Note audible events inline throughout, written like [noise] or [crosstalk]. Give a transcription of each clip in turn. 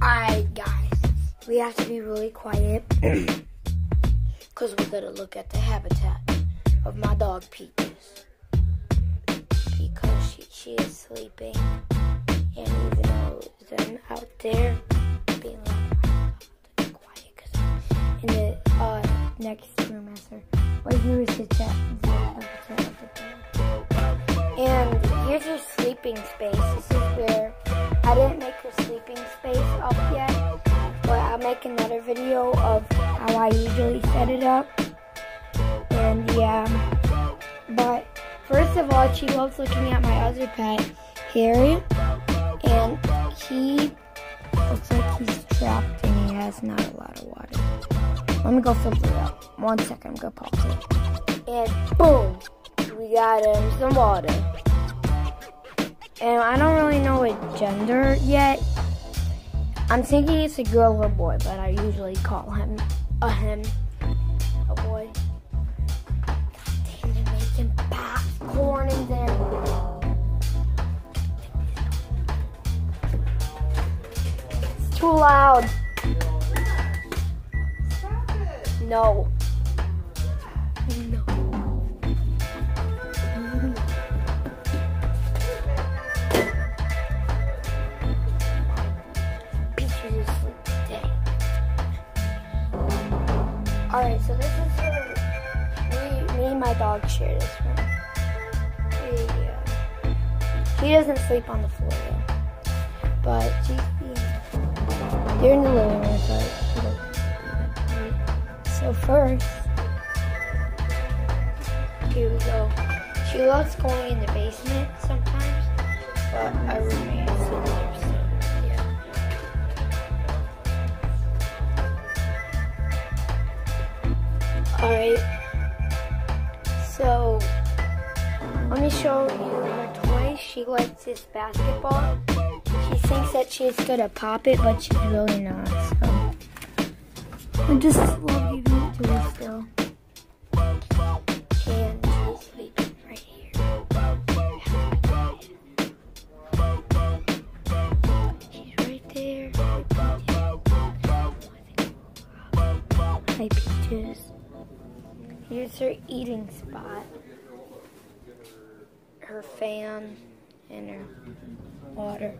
Alright, guys. We have to be really quiet. [clears throat] Because we're going to look at the habitat of my dog, Peaches. Because she, she is sleeping. And even though them out there being like, quiet. Because in the uh, next room, as her. Here is the, chat, the habitat of the dog. And here's your sleeping space. This is where I didn't make her sleeping space up yet, but I'll make another video of how I usually set it up. And yeah, but first of all, she loves looking at my other pet, Harry, and he looks like he's trapped and he has not a lot of water. Let me go fill it up. One second, I'm gonna pause it. And boom, we got him some water. And I don't really know what gender yet. I'm thinking it's a girl or a boy, but I usually call him a him, a boy. God damn, they're making popcorn in there. It's too loud. No. Alright, so this is her. Me, me and my dog share this room. Yeah. She uh, doesn't sleep on the floor though. But she's being. You're in the living room, sleep. So first, here we go. She loves going in the basement sometimes, likes this basketball. She thinks that she's gonna pop it, but she's really not, so. I just love giving it to her still. And she's sleeping right here. She's right there. Hi, Peaches. Here's her eating spot. Her fan and her water.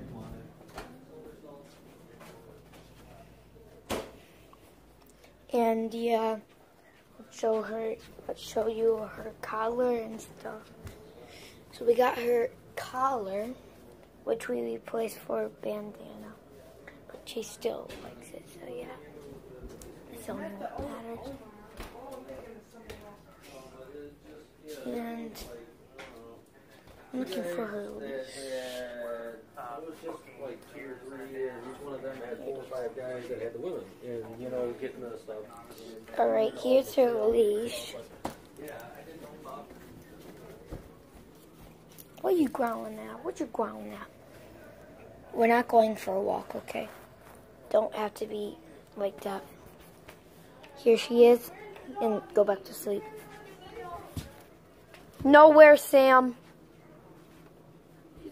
And yeah, I'll show her, I'll show you her collar and stuff. So we got her collar, which we replaced for a bandana, but she still likes it. So yeah, that's only matters. And I'm looking for her like or three, and each one of them had four or five guys that had the women, and you know, getting the stuff. All right, here's her leash. What are you growling at? What are you growling at? We're not going for a walk, okay? Don't have to be like that. Here she is, and go back to sleep. Nowhere, Sam.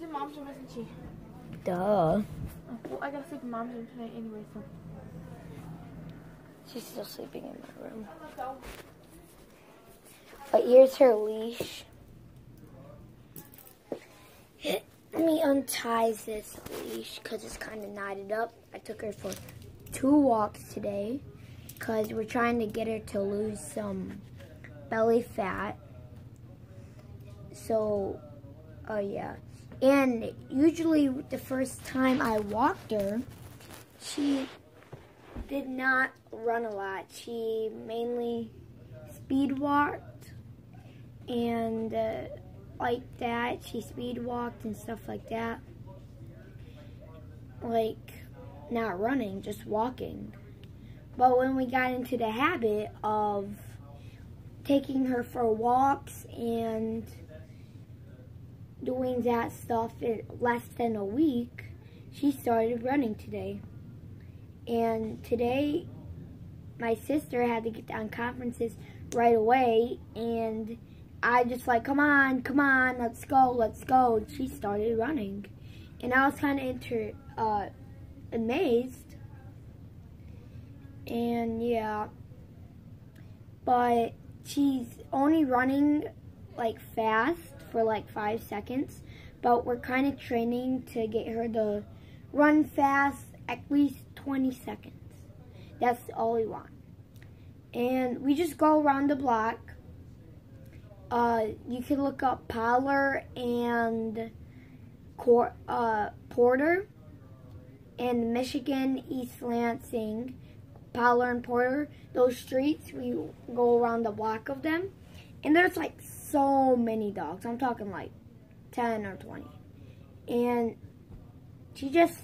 In mom's room, isn't she? Duh. Well, I gotta sleep in mom's room tonight anyway, so. She's still sleeping in my room. But here's her leash. Let me untie this leash because it's kind of knotted up. I took her for two walks today because we're trying to get her to lose some belly fat. So, oh yeah. And usually the first time I walked her, she did not run a lot. She mainly speed walked and uh, like that. She speed walked and stuff like that. Like not running, just walking. But when we got into the habit of taking her for walks and doing that stuff in less than a week, she started running today. And today, my sister had to get on conferences right away, and I just like, come on, come on, let's go, let's go. And she started running, and I was kind of inter uh, amazed And yeah. But she's only running like fast for like five seconds. But we're kind of training to get her to run fast at least 20 seconds. That's all we want. And we just go around the block. Uh, you can look up Parlor and Cor- uh, Porter and Michigan, East Lansing, Parlor and Porter. Those streets, we go around the block of them. And there's like so many dogs. I'm talking like 10 or 20. And she just,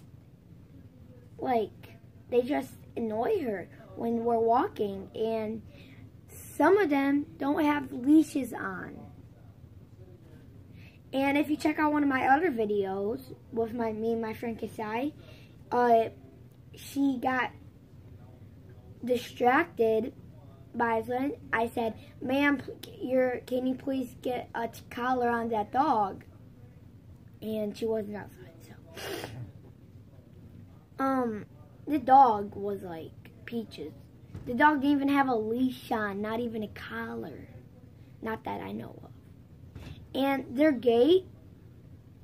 like, they just annoy her when we're walking. And some of them don't have leashes on. And if you check out one of my other videos with my me and my friend Kasai, uh, she got distracted by friend. I said, "Ma'am, can you please get a collar on that dog?" And she wasn't outside, so [sighs] um, the dog was like peaches. The dog didn't even have a leash on, not even a collar, not that I know of. And their gait,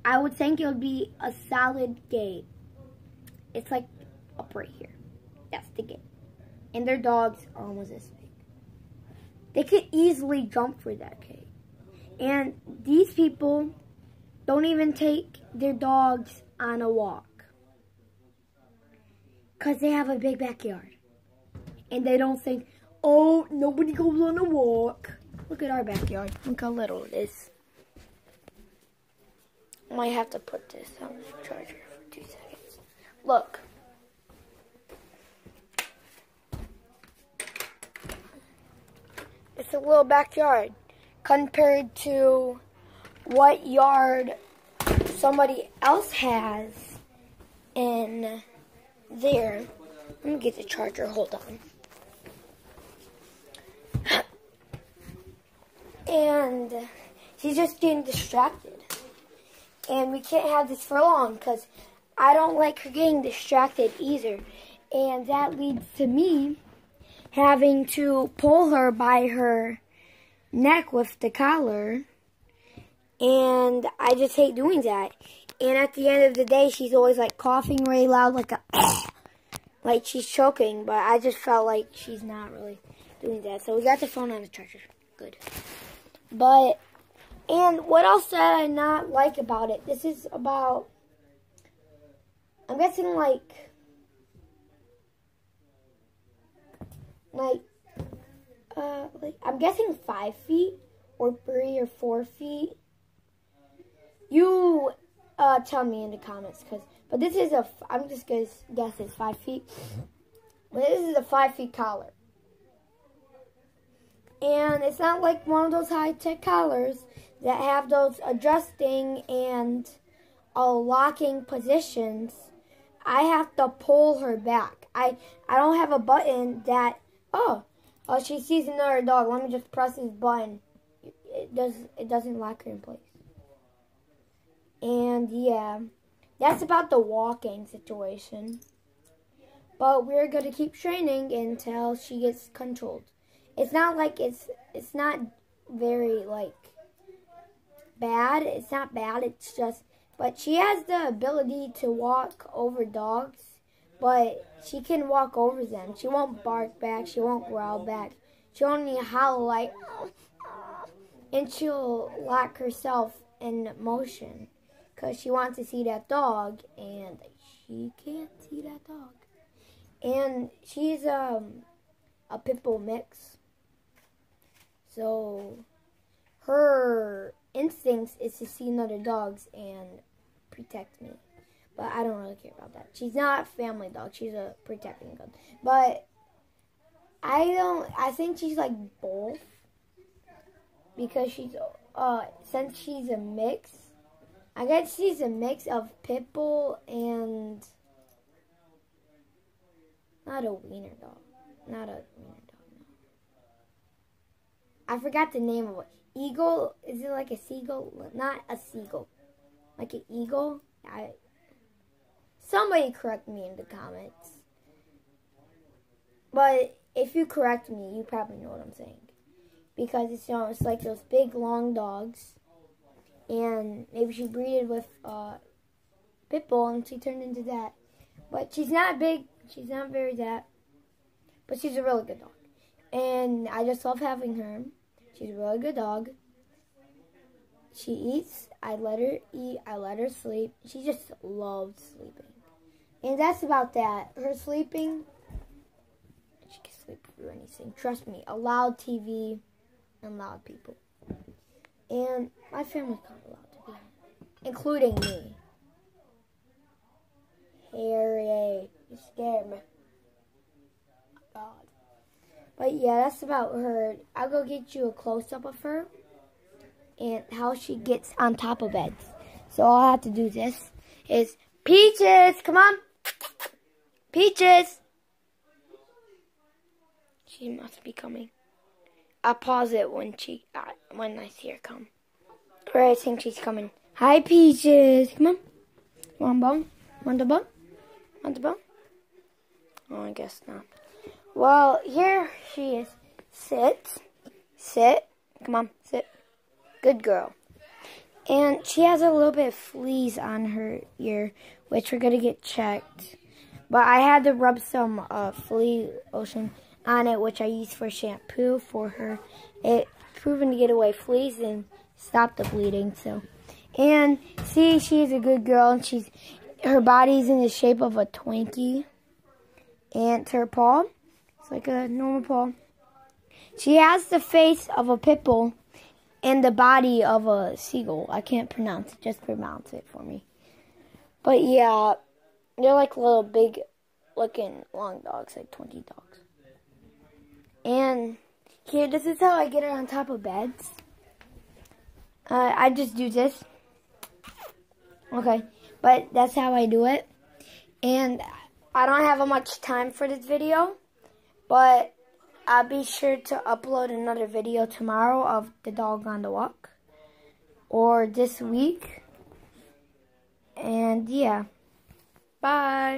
I would think it would be a solid gait. It's like up right here. That's the gate. And their dogs are almost big. They could easily jump for that gate. And these people don't even take their dogs on a walk. Because they have a big backyard. And they don't think, oh, nobody goes on a walk. Look at our backyard. Look how little it is. Might have to put this on the charger for two seconds. Look. It's a little backyard compared to what yard somebody else has in there. Let me get the charger. Hold on. [coughs] And she's just getting distracted. And we can't have this for long because I don't like her getting distracted either. And that leads to me having to pull her by her neck with the collar. And I just hate doing that. And at the end of the day, she's always like coughing really loud, like a, [sniffs] like she's choking. But I just felt like she's not really doing that. So we got the phone on the charger. Good. But, and what else did I not like about it? This is about, I'm guessing like, like, uh, like, I'm guessing five feet or three or four feet. You, uh, tell me in the comments, cause, but this is a, I'm just gonna guess it's five feet. But this is a five feet collar. And it's not like one of those high-tech collars that have those adjusting and uh, locking positions. I have to pull her back. I, I don't have a button that, oh, oh, she sees another dog. Let me just press this button. It, does, it doesn't lock her in place. And yeah, that's about the walking situation. But we're to keep training until she gets controlled. It's not like it's it's not very like bad. It's not bad. It's just but she has the ability to walk over dogs, but she can walk over them. She won't bark back. She won't growl back. She'll only howl like and she'll lock herself in motion because she wants to see that dog and she can't see that dog. And she's um, a pit bull mix. So her instincts is to see another dogs and protect me. But I don't really care about that. She's not a family dog. She's a protecting dog. But I don't. I think she's like both because she's uh since she's a mix. I guess she's a mix of pit bull and not a wiener dog. Not a wiener dog. I forgot the name of it. Eagle? Is it like a seagull? Not a seagull. Like an eagle? I. Somebody correct me in the comments. but if you correct me, you probably know what I'm saying. Because it's you know it's like those big long dogs, and maybe she breeded with uh, pit bull and she turned into that. But she's not big. She's not very that. But she's a really good dog, and I just love having her. She's a really good dog. She eats. I let her eat. I let her sleep. She just loves sleeping. And that's about that. Her sleeping, she can sleep through anything. Trust me, a loud TV and loud people. And my family's not allowed to be, including me. Harry, you scared me. God. But yeah, that's about her. I'll go get you a close up of her and how she gets on top of beds. So all I have to do this is Peaches, come on. Peaches. She must be coming. I'll pause it when she uh, when I see her come. Or I think she's coming. Hi, Peaches. Come on. Want bone? Want the bone? Want the bone? Oh, I guess not. Well, here she is. Sit. Sit. Come on, sit. Good girl. And she has a little bit of fleas on her ear, which we're going to get checked. But I had to rub some uh, flea lotion on it, which I use for shampoo for her. It proven to get away fleas and stop the bleeding. So, and see, she's a good girl, and she's her body's in the shape of a Twinkie, and her paw, it's like a normal paw. She has the face of a pit bull and the body of a seagull. I can't pronounce it. Just pronounce it for me. But yeah, they're like little big looking long dogs, like Twinkie dogs. And here, this is how I get her on top of beds. Uh, I just do this. Okay, but that's how I do it. And I don't have a much time for this video, but I'll be sure to upload another video tomorrow of the dog on the walk. Or this week. And yeah. Bye.